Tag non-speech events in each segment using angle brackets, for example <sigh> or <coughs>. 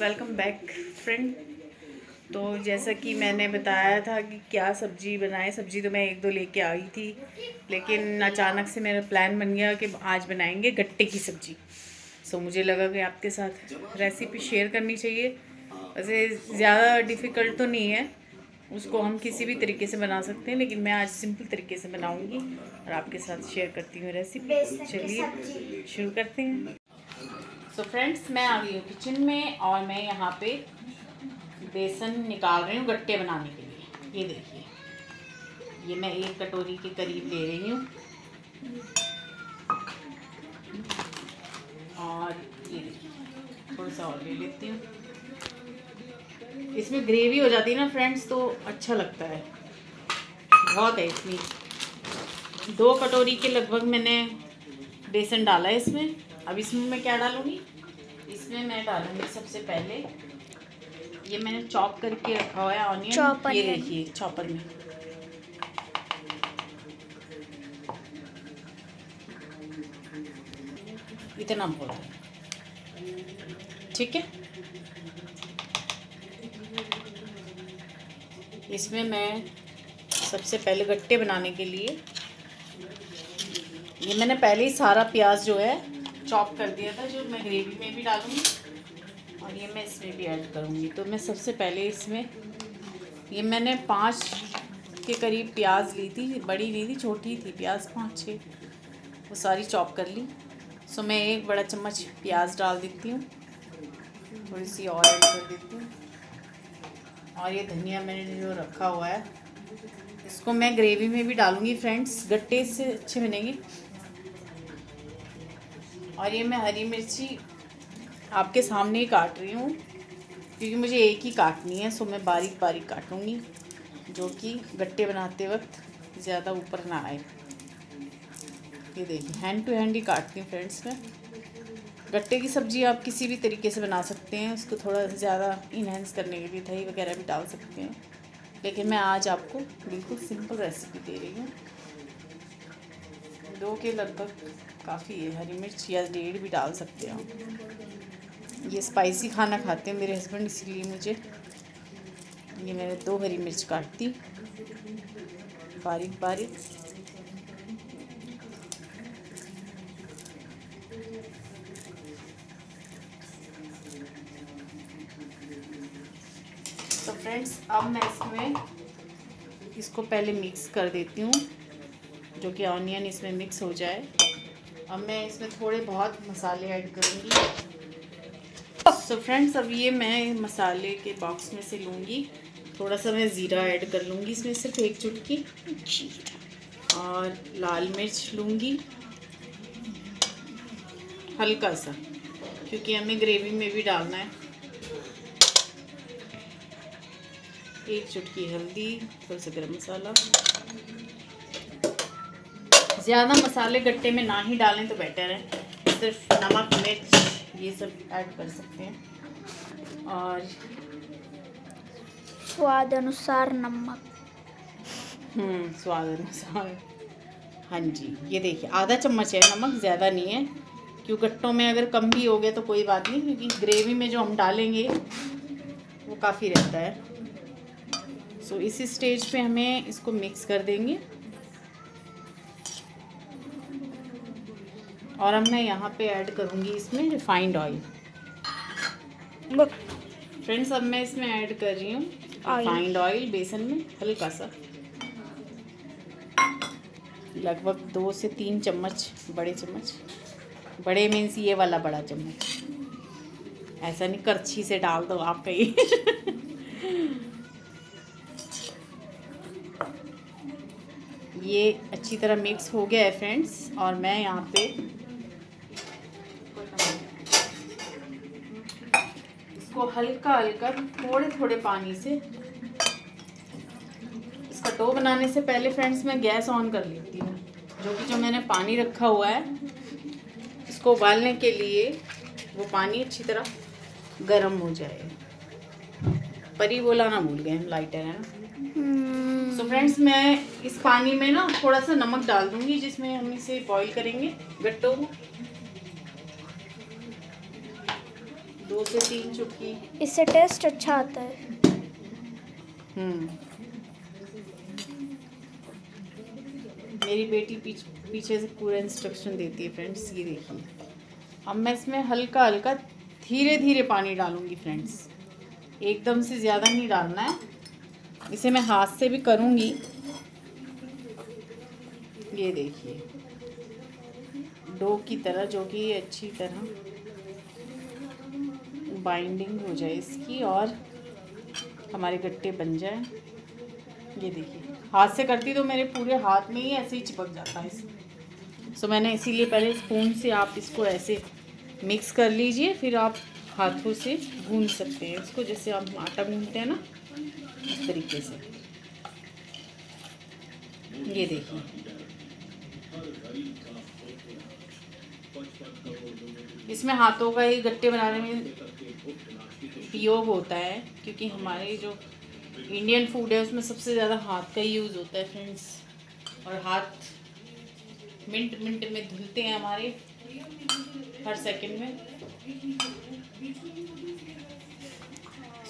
Welcome back friend तो जैसा कि मैंने बताया था कि क्या सब्ज़ी बनाए सब्ज़ी तो मैं एक दो लेके आई थी लेकिन अचानक से मेरा प्लान बन गया कि आज बनाएँगे गट्टे की सब्ज़ी। सो मुझे लगा कि आपके साथ रेसिपी शेयर करनी चाहिए। वैसे ज़्यादा डिफ़िकल्ट तो नहीं है उसको हम किसी भी तरीके से बना सकते हैं लेकिन मैं आज सिंपल तरीके से बनाऊँगी और आपके साथ शेयर करती हूँ रेसिपी चलिए शुरू करते हैं। सो so फ्रेंड्स मैं आ गई हूँ किचन में और मैं यहाँ पे बेसन निकाल रही हूँ गट्टे बनाने के लिए। ये देखिए। ये मैं एक कटोरी के करीब ले रही हूँ। और ये देखिए, थोड़ा सा और ले लेती हूँ। इसमें ग्रेवी हो जाती है ना फ्रेंड्स तो अच्छा लगता है। बहुत है इसमें। दो कटोरी के लगभग मैंने बेसन डाला है इसमें। अब इसमें मैं क्या डालूँगी? इसमें मैं डालूँगी सबसे पहले ये मैंने चॉप करके रखा हुआ है ऑनियन। ये देखिए चॉपर में। इतना बहुत है। ठीक है? इसमें मैं सबसे पहले गट्टे बनाने के लिए ये मैंने पहले ही सारा प्याज जो है चॉप कर दिया था, जो मैं ग्रेवी में भी डालूँगी। और ये मैं इसमें भी ऐड करूँगी। तो मैं सबसे पहले इसमें, ये मैंने पाँच के करीब प्याज ली थी, बड़ी ली थी, छोटी थी प्याज, पाँच छः वो सारी चॉप कर ली। सो मैं एक बड़ा चम्मच प्याज डाल देती हूँ। थोड़ी सी और ऐड कर देती हूँ। और ये धनिया मैंने जो रखा हुआ है, इसको मैं ग्रेवी में भी डालूँगी फ्रेंड्स गट्टे से अच्छे बनेंगे। और ये मैं हरी मिर्ची आपके सामने ही काट रही हूँ, क्योंकि मुझे एक ही काटनी है, सो मैं बारीक बारीक काटूँगी, जो कि गट्टे बनाते वक्त ज़्यादा ऊपर ना आए। ये देखिए हैंड टू हैंड ही काटती हूँ फ्रेंड्स मैं। गट्टे की सब्ज़ी आप किसी भी तरीके से बना सकते हैं, उसको थोड़ा ज़्यादा इन्हेंस करने के लिए दही वगैरह भी डाल सकते हैं। लेकिन मैं आज आपको बिल्कुल सिंपल रेसिपी दे रही हूँ। दो के लगभग काफ़ी है हरी मिर्च या डेढ़ भी डाल सकते हो ये स्पाइसी खाना खाते हैं मेरे हस्बैंड इसलिए मुझे ये मैंने दो हरी मिर्च काट दी। बारीक बारीक। तो फ्रेंड्स अब मैं इसमें इसको पहले मिक्स कर देती हूँ, जो कि ऑनियन इसमें मिक्स हो जाए। अब मैं इसमें थोड़े बहुत मसाले ऐड करूँगी। सो फ्रेंड्स अब ये मैं मसाले के बॉक्स में से लूँगी। थोड़ा सा मैं ज़ीरा ऐड कर लूँगी इसमें सिर्फ़ एक चुटकी। और लाल मिर्च लूँगी। हल्का सा, क्योंकि हमें ग्रेवी में भी डालना है। एक चुटकी हल्दी, थोड़ा सा गर्म मसाला। ज़्यादा मसाले गट्टे में ना ही डालें तो बेटर है। सिर्फ़ नमक मिर्च ये सब ऐड कर सकते हैं। और स्वाद अनुसार नमक। हम्म स्वाद अनुसार। हाँ जी ये देखिए आधा चम्मच है नमक ज़्यादा नहीं है। क्यों गट्टों में अगर कम भी हो गया तो कोई बात नहीं क्योंकि ग्रेवी में जो हम डालेंगे वो काफ़ी रहता है। सो so, इसी स्टेज पे हमें इसको मिक्स कर देंगे। और अब मैं यहाँ पे ऐड करूँगी इसमें रिफाइंड ऑयल फ्रेंड्स अब मैं इसमें ऐड कर रही हूँ रिफाइंड ऑयल बेसन में हल्का सा। लगभग दो से तीन चम्मच बड़े चम्मच। बड़े मीन्स ये वाला बड़ा चम्मच। ऐसा नहीं करछी से डाल दो आप कहीं। <laughs> ये अच्छी तरह मिक्स हो गया है फ्रेंड्स और मैं यहाँ पे इसको हल्का हल्का थोड़े थोड़े पानी से इसका डो बनाने से पहले फ्रेंड्स मैं गैस ऑन कर लेती हूँ। जो कि जो मैंने पानी रखा हुआ है इसको उबालने के लिए वो पानी अच्छी तरह गर्म हो जाए। परी बोला ना भूल गए हम लाइटर है ना? सो फ्रेंड्स मैं इस पानी में ना थोड़ा सा नमक डाल दूँगी जिसमें हम इसे बॉईल करेंगे गट्टों को। दो से तीन चुटकी। इससे टेस्ट अच्छा आता है। हम्म। मेरी बेटी पीछ, पीछे से पूरा इंस्ट्रक्शन देती है फ्रेंड्स ये देखिए। अब मैं इसमें हल्का हल्का धीरे धीरे पानी डालूँगी फ्रेंड्स एकदम से ज़्यादा नहीं डालना है। इसे मैं हाथ से भी करूँगी। ये देखिए। डो की तरह जो कि अच्छी तरह बाइंडिंग हो जाए इसकी और हमारे गट्टे बन जाए। ये देखिए। हाथ से करती तो मेरे पूरे हाथ में ही ऐसे ही चिपक जाता है सो मैंने इसीलिए पहले स्पून से आप इसको ऐसे मिक्स कर लीजिए, फिर आप हाथों से गूंद सकते हैं। इसको जैसे आप आटा गूंदते हैं ना, इस तरीके से। ये देखिए। इसमें हाथों का ही गट्टे बनाने में उपयोग होता है, क्योंकि हमारे जो इंडियन फ़ूड है, उसमें सबसे ज़्यादा हाथ का यूज़ होता है फ्रेंड्स और हाथ मिनट मिनट में धुलते हैं हमारे, हर सेकंड में.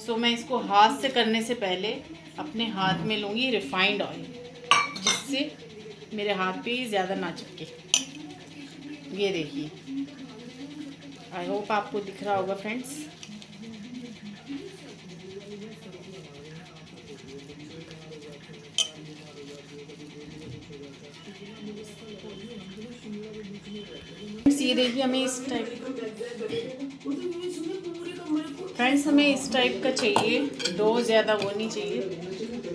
सो मैं इसको हाथ से करने से पहले अपने हाथ में लूँगी रिफाइंड ऑयल जिससे मेरे हाथ पे ज़्यादा ना चिपके. ये देखिए. आई होप आपको दिख रहा होगा फ्रेंड्स हमें इस टाइप फ्रेंड्स हमें इस टाइप का चाहिए। डो ज़्यादा वो नहीं चाहिए।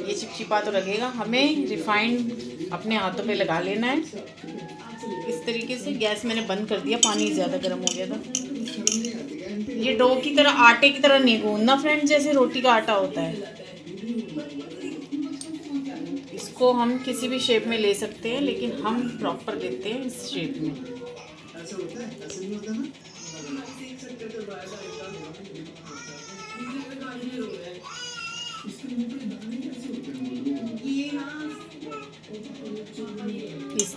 ये चिपचिपा तो लगेगा। हमें रिफाइंड अपने हाथों पे लगा लेना है। इस तरीके से गैस मैंने बंद कर दिया। पानी ज़्यादा गर्म हो गया था। ये डो की तरह, आटे की तरह नहीं गूंदना फ्रेंड्स जैसे रोटी का आटा होता है। इसको हम किसी भी शेप में ले सकते हैं, लेकिन हम प्रॉपर लेते हैं इस शेप में।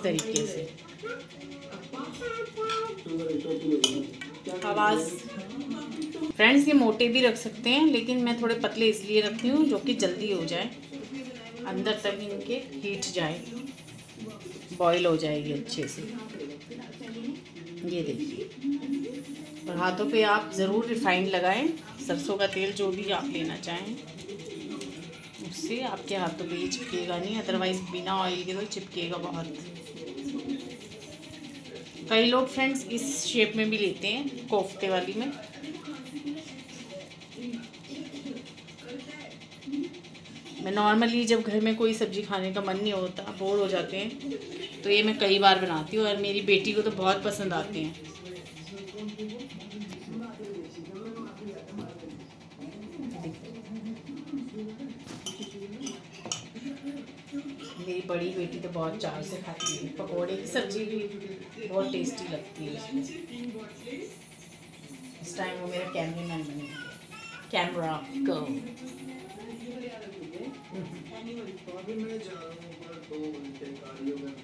तरीके से। आवाज़। फ्रेंड्स ये मोटे भी रख सकते हैं, लेकिन मैं थोड़े पतले इसलिए रखती हूँ, जो कि जल्दी हो जाए। अंदर तक इनके हीट जाए। बॉईल हो जाएगी अच्छे से। ये देखिए। और हाथों पे आप ज़रूर रिफाइंड लगाएँ। सरसों का तेल जो भी आप लेना चाहें, उससे आपके हाथों पे ये चिपकेगा नहीं अदरवाइज़ बिना ऑयल के तो चिपकेगा बहुत। कई लोग फ्रेंड्स इस शेप में भी लेते हैं, कोफ्ते वाली में। मैं नॉर्मली जब घर में कोई सब्ज़ी खाने का मन नहीं होता, बोर हो जाते हैं तो ये मैं कई बार बनाती हूँ और मेरी बेटी को तो बहुत पसंद आते हैं। बड़ी बेटी तो बहुत चाव से खाती है पकौड़े की सब्ज़ी भी बहुत टेस्टी लगती है इस टाइम वो मेरा कैमरे मैन बने कैमरा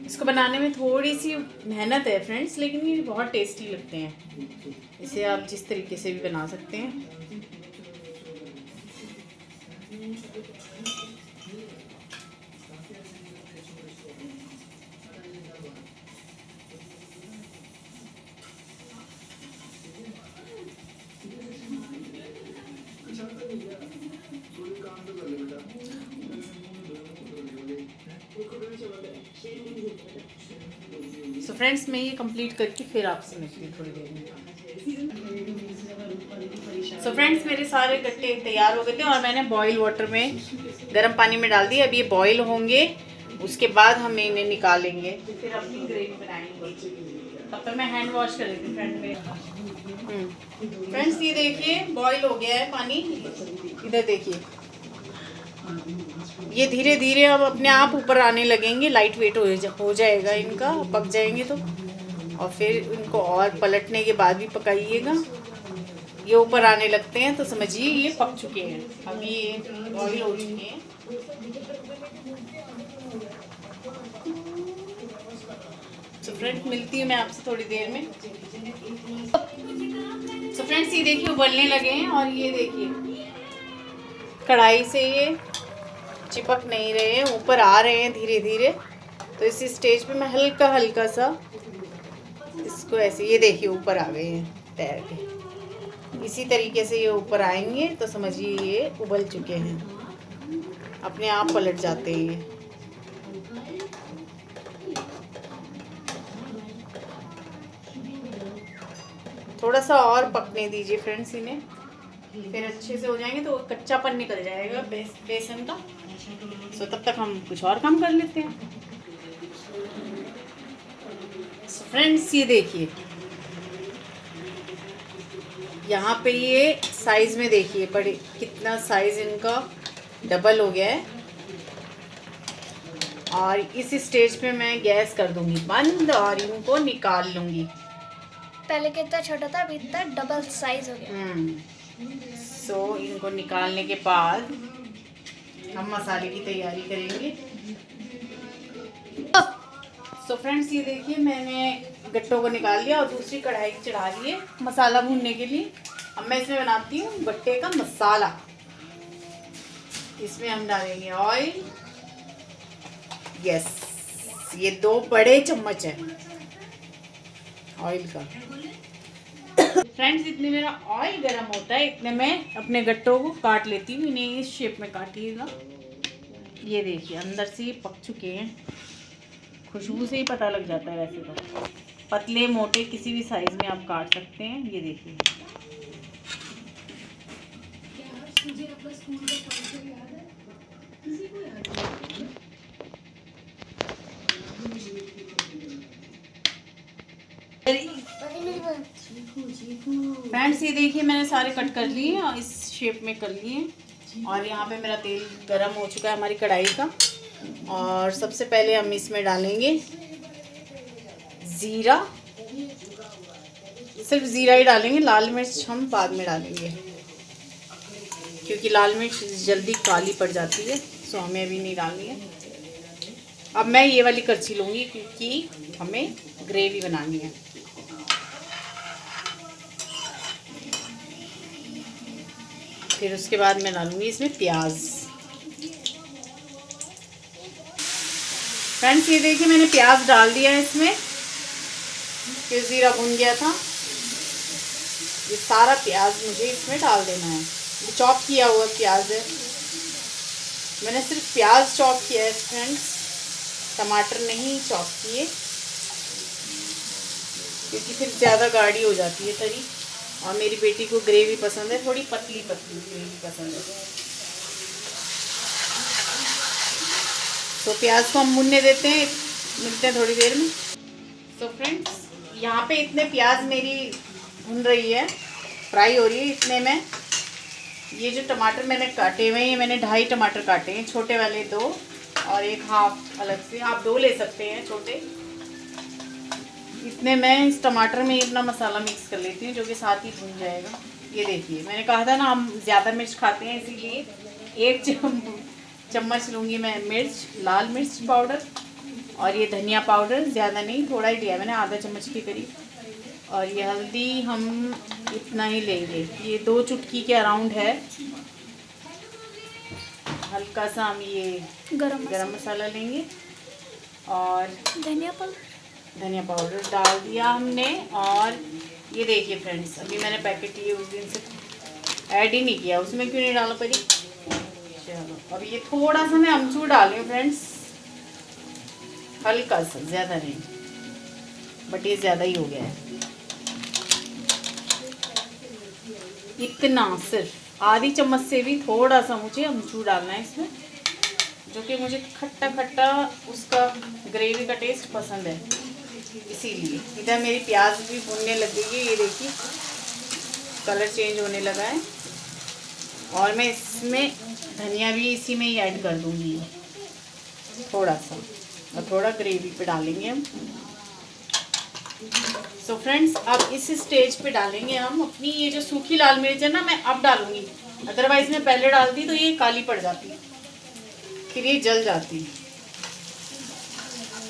इसको बनाने में थोड़ी सी मेहनत है फ्रेंड्स लेकिन ये बहुत टेस्टी लगते हैं। इसे आप जिस तरीके से भी बना सकते हैं। फ्रेंड्स मैं ये कंप्लीट करके फिर आपसे मिलती हूँ थोड़ी देर में। सो फ्रेंड्स मेरे सारे गट्टे तैयार हो गए थे और मैंने बॉईल वाटर में गर्म पानी में डाल दिया अब ये बॉईल होंगे उसके बाद हम इन्हें निकालेंगे। फिर अपनी ग्रेवी बनाएँगे। तब तक मैं हैंड वॉश कर लेती फ्रेंड में। फ्रेंड्स ये देखिए बॉईल हो गया है पानी। इधर देखिए। ये धीरे धीरे अब अपने आप ऊपर आने लगेंगे लाइट वेट हो जा, हो जाएगा इनका पक जाएँगे तो। और फिर इनको और पलटने के बाद भी पकाइएगा। ये ऊपर आने लगते हैं तो समझिए ये पक चुके हैं। अब ये बॉईल हो चुके हैं। तो फ्रेंड मिलती हूँ मैं आपसे थोड़ी देर में। सो फ्रेंड्स ये देखिए उबलने लगे हैं और ये देखिए। कढ़ाई से ये चिपक नहीं रहे हैं ऊपर आ रहे हैं धीरे धीरे तो इसी स्टेज पे मैं हल्का हल्का सा इसको ऐसे ये देखिए ऊपर आ गए हैं तैर के। इसी तरीके से ये ऊपर आएँगे तो समझिए ये उबल चुके हैं। अपने आप पलट जाते हैं ये। थोड़ा सा और पकने दीजिए फ्रेंड्स इन्हें। फिर अच्छे से हो जाएँगे तो कच्चापन निकल जाएगा बेस, बेसन का। सो तब तक हम कुछ और काम कर लेते हैं। सो फ्रेंड्स ये देखिए। यहाँ पे ये साइज़ में देखिए बड़े कितना साइज़ इनका डबल हो गया है। और इस स्टेज पे मैं गैस कर दूँगी। बंद और इनको निकाल लूँगी। पहले कितना छोटा था अभी इतना डबल साइज़ हो गया। सो so, इनको निकालने के बाद हम मसाले की तैयारी करेंगे। सो so, फ्रेंड्स ये देखिए मैंने गट्टों को निकाल लिया और दूसरी कढ़ाई चढ़ा है मसाला भूनने के लिए। अब मैं इसमें बनाती हूँ गट्टे का मसाला। इसमें हम डालेंगे ऑयल यस ये दो बड़े चम्मच है। ऑयल का। फ्रेंड्स इतने मेरा ऑयल गर्म होता है, इतने मैं अपने गट्टों को काट लेती हूँ, इन्हें इस शेप में काटिएगा ये देखिए, अंदर से पक चुके हैं। खुशबू से ही पता लग जाता है वैसे तो। पतले, मोटे, किसी भी साइज़ में आप काट सकते हैं, ये देखिए। फ्रेंड्स ये देखिए मैंने सारे कट कर लिए और इस शेप में कर लिए और यहाँ पे मेरा तेल गरम हो चुका है हमारी कढ़ाई का। और सबसे पहले हम इसमें डालेंगे ज़ीरा। सिर्फ़ ज़ीरा ही डालेंगे लाल मिर्च हम बाद में डालेंगे। क्योंकि लाल मिर्च जल्दी काली पड़ जाती है सो हमें अभी नहीं डालनी है। अब मैं ये वाली करछी लूँगी क्योंकि हमें ग्रेवी बनानी है। फिर उसके बाद मैं डालूँगी इसमें प्याज। फ्रेंड्स ये देखिए, मैंने प्याज डाल दिया है इसमें। फिर ज़ीरा भुन गया था। ये सारा प्याज मुझे इसमें डाल देना है। ये चॉप किया हुआ प्याज है। मैंने सिर्फ़ प्याज चॉप किया है फ्रेंड्स टमाटर नहीं चॉप किए। क्योंकि फिर ज़्यादा गाढ़ी हो जाती है तरी। और मेरी बेटी को ग्रेवी पसंद है, थोड़ी पतली पतली ग्रेवी पसंद है। तो प्याज को हम भुनने देते हैं, मिलते हैं थोड़ी देर में। तो फ्रेंड्स यहाँ पे इतने प्याज मेरी भुन रही है फ्राई हो रही है इतने में। ये जो टमाटर मैंने काटे हुए हैं मैंने ढाई टमाटर काटे हैं, छोटे वाले दो और एक हाफ़ अलग से। आप दो ले सकते हैं, छोटे। इतने मैं इस टमाटर में अपना मसाला मिक्स कर लेती हूँ जो कि साथ ही भून जाएगा। ये देखिए मैंने कहा था ना हम ज़्यादा मिर्च खाते हैं इसीलिए एक चम्मच लूँगी मैं मिर्च लाल मिर्च पाउडर और ये धनिया पाउडर ज़्यादा नहीं थोड़ा ही लिया मैंने आधा चम्मच के करीब। और ये हल्दी हम इतना ही लेंगे। ये दो चुटकी के अराउंड है। हल्का सा हम ये गरम गरम मसाला लेंगे और धनिया पाउडर? धनिया पाउडर डाल दिया हमने और ये देखिए फ्रेंड्स अभी मैंने पैकेट लिए, उस दिन से ऐड ही नहीं किया, उसमें क्यों नहीं डाला परी चलो अब ये थोड़ा सा मैं अमचूर डाल रही हूँ फ्रेंड्स हल्का सा, ज़्यादा नहीं बट ये ज़्यादा ही हो गया है। इतना सिर्फ़, आधी चम्मच से भी थोड़ा सा मुझे अमचूर डालना है इसमें। जो कि मुझे खट्टा खट्टा उसका ग्रेवी का टेस्ट पसंद है। इसीलिए। इधर मेरी प्याज भी भुनने लग गई है ये देखिए। कलर चेंज होने लगा है। और मैं इसमें धनिया भी इसी में ही ऐड कर दूँगी। थोड़ा सा और थोड़ा ग्रेवी पे डालेंगे हम। सो so फ्रेंड्स अब इस स्टेज पे डालेंगे हम अपनी ये जो सूखी लाल मिर्च है ना, मैं अब डालूँगी। अदरवाइज़ मैं पहले डालती तो ये काली पड़ जाती। फिर ये जल जाती है।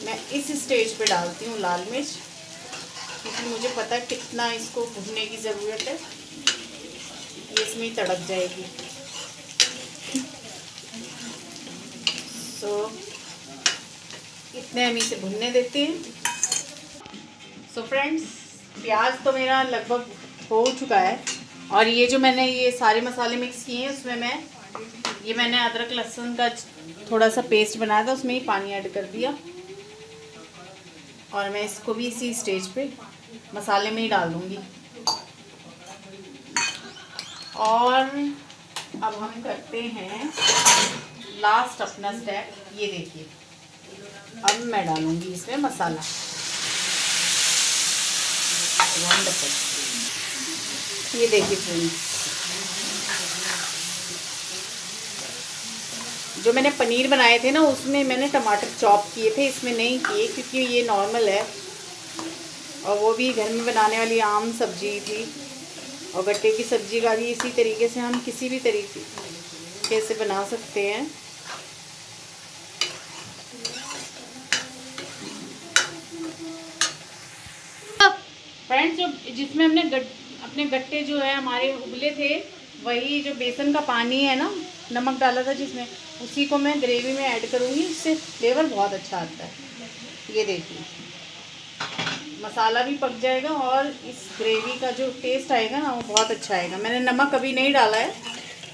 मैं इस स्टेज पे डालती हूँ लाल मिर्च, क्योंकि मुझे पता है कितना इसको भुनने की ज़रूरत है। ये इसमें तड़क जाएगी। तो इतने हम इसे भुनने देते हैं। सो so फ्रेंड्स प्याज तो मेरा लगभग हो चुका है। और ये जो मैंने ये सारे मसाले मिक्स किए हैं, उसमें मैं, ये मैंने अदरक लहसुन का थोड़ा सा पेस्ट बनाया था, उसमें ही पानी ऐड कर दिया। और मैं इसको भी इसी स्टेज पे मसाले में ही डाल दूँगी। और अब हम करते हैं लास्ट अपना स्टेप ये देखिए। अब मैं डालूँगी इसमें मसाला। ये देखिए फ्रेंड्स। जो मैंने पनीर बनाए थे ना उसमें मैंने टमाटर चॉप किए थे इसमें नहीं किए क्योंकि ये नॉर्मल है। और वो भी घर में बनाने वाली आम सब्ज़ी थी। और गट्टे की सब्ज़ी का भी इसी तरीके से हम किसी भी तरीके से बना सकते हैं। फ्रेंड्स जो जिसमें हमने गट, अपने गट्टे जो है हमारे उबले थे वही जो बेसन का पानी है ना नमक डाला था जिसमें, उसी को मैं ग्रेवी में ऐड करूँगी, इससे फ्लेवर बहुत अच्छा आता है। ये देखिए। मसाला भी पक जाएगा और इस ग्रेवी का जो टेस्ट आएगा ना, वो बहुत अच्छा आएगा। मैंने नमक अभी नहीं डाला है।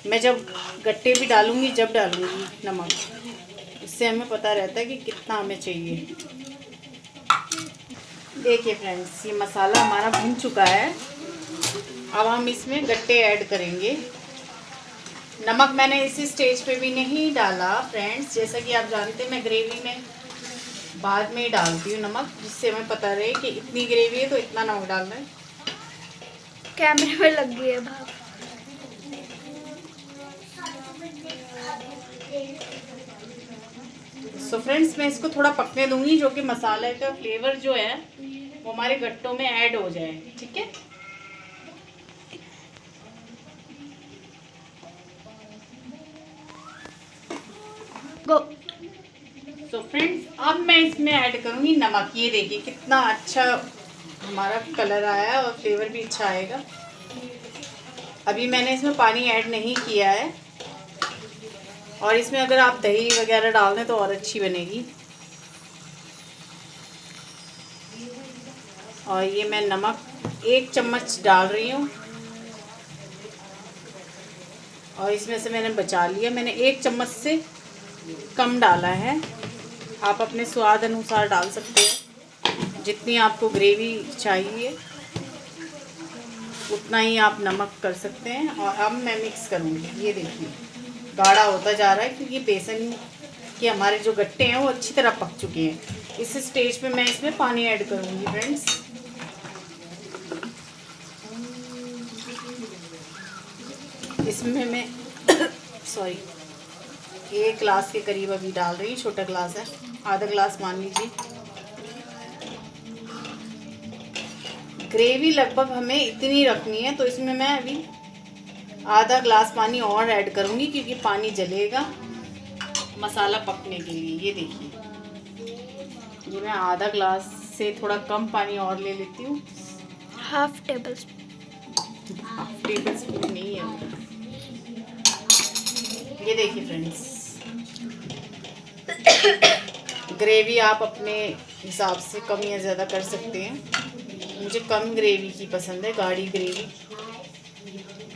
मैं जब गट्टे भी डालूँगी, जब डालूँगी नमक, इससे हमें पता रहता है कि कितना हमें चाहिए। देखिए फ्रेंड्स ये मसाला हमारा भुन चुका है। अब हम इसमें गट्टे ऐड करेंगे। नमक मैंने इसी स्टेज पे भी नहीं डाला फ्रेंड्स जैसा कि आप जानते हैं मैं ग्रेवी में बाद में ही डालती हूँ नमक जिससे हमें पता रहे कि इतनी ग्रेवी है तो इतना नमक डालना है। कैमरे में लग गई है भाग। सो so फ्रेंड्स मैं इसको थोड़ा पकने दूँगी जो कि मसाले का फ्लेवर जो है वो हमारे गट्टों में ऐड हो जाए ठीक है? गो सो फ्रेंड्स अब मैं इसमें ऐड करूँगी नमक। ये देखिए कितना अच्छा हमारा कलर आया है और फ्लेवर भी अच्छा आएगा। अभी मैंने इसमें पानी ऐड नहीं किया है। और इसमें अगर आप दही वगैरह डाल दें तो और अच्छी बनेगी। और ये मैं नमक एक चम्मच डाल रही हूँ। और इसमें से मैंने बचा लिया। मैंने एक चम्मच से कम डाला है। आप अपने स्वाद अनुसार डाल सकते हैं। जितनी आपको ग्रेवी चाहिए, उतना ही आप नमक कर सकते हैं। और अब मैं मिक्स करूँगी। ये देखिए, गाढ़ा होता जा रहा है क्योंकि बेसन के हमारे जो गट्टे हैं, वो अच्छी तरह पक चुके हैं। इस स्टेज पे मैं इसमें पानी ऐड करूँगी फ्रेंड्स इसमें मैं <coughs> सॉरी एक ग्लास के करीब अभी डाल रही हूँ छोटा ग्लास है। आधा ग्लास मान लीजिए। ग्रेवी लगभग हमें इतनी रखनी है तो इसमें मैं अभी आधा ग्लास पानी और ऐड करूँगी क्योंकि पानी जलेगा मसाला पकने के लिए। ये देखिए। ये मैं आधा ग्लास से थोड़ा कम पानी और ले लेती हूँ। Half table half tablespoon नहीं है। ये देखिए फ्रेंड्स ग्रेवी आप अपने हिसाब से कम या ज़्यादा कर सकते हैं। मुझे कम ग्रेवी की पसंद है, गाढ़ी ग्रेवी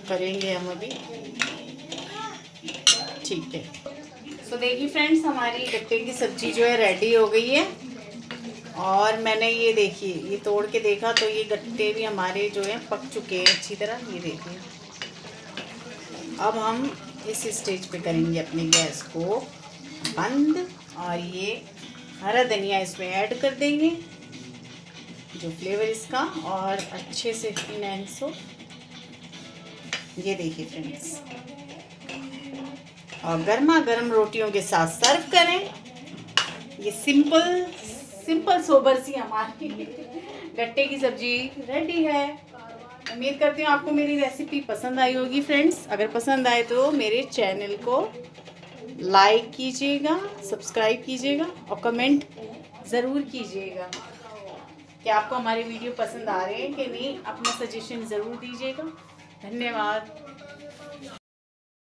करेंगे हम अभी। ठीक है। सो देखिए फ्रेंड्स हमारी गट्टे की सब्ज़ी जो है रेडी हो गई है। और मैंने ये देखिए, ये तोड़ के देखा तो ये गट्टे भी हमारे जो है पक चुके हैं अच्छी तरह। ये देखिए। अब हम इस स्टेज पे करेंगे अपने गैस को बंद। और ये हरा धनिया इसमें ऐड कर देंगे, जो फ्लेवर इसका, और अच्छे से इनहेंस हो ये देखिए फ्रेंड्स और गर्मा गर्म रोटियों के साथ सर्व करें। ये सिंपल सिंपल सोबर सी हमारी <laughs> गट्टे की सब्ज़ी रेडी है। उम्मीद करती हूँ आपको मेरी रेसिपी पसंद आई होगी फ्रेंड्स अगर पसंद आए तो मेरे चैनल को लाइक कीजिएगा सब्सक्राइब कीजिएगा और कमेंट ज़रूर कीजिएगा। कि आपको हमारे वीडियो पसंद आ रहे हैं कि नहीं, अपना सजेशन ज़रूर दीजिएगा। धन्यवाद।